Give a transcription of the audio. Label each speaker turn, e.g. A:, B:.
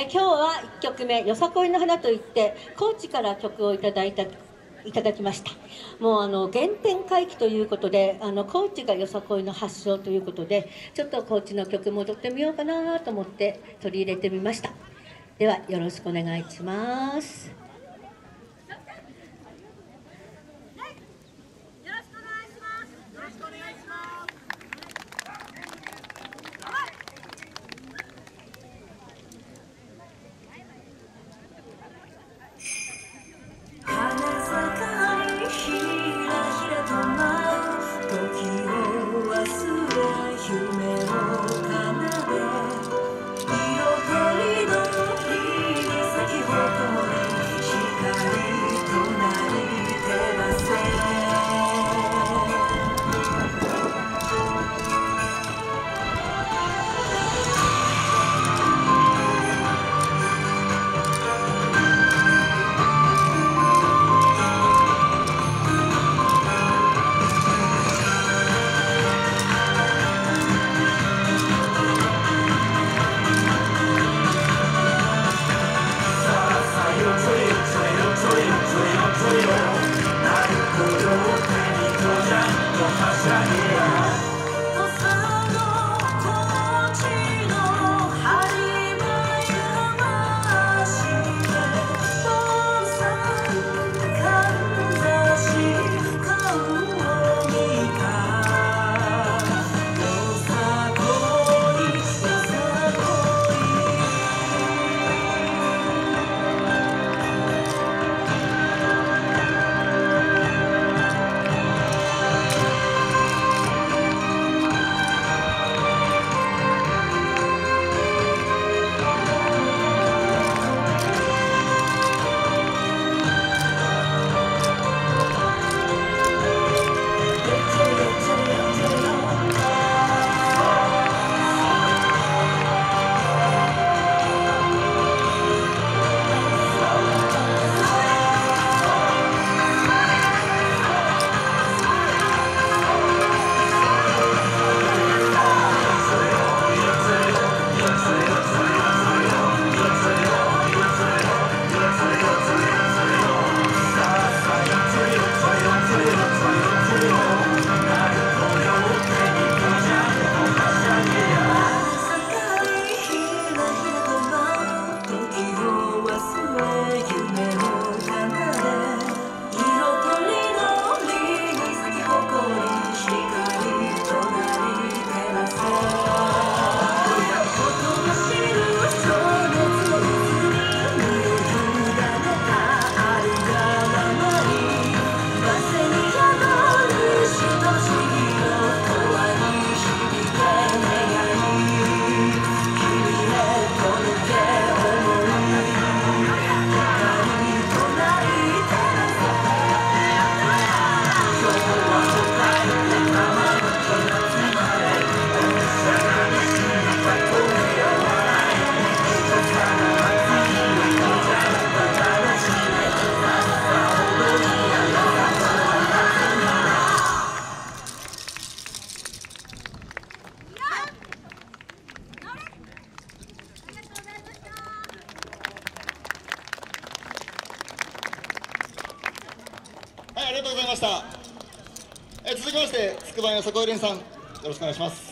A: え今日は1曲目「よさこいの花」といって高知から曲をいただいたいただきました。もうあの原点回帰ということであの高知がよさこいの発祥ということでちょっと高知の曲戻ってみようかなと思って取り入れてみました。ではよろしくお願いします。
B: はい、ありがとうございました。え続きまして、つくばのそこいれんさん、よろしくお願いします。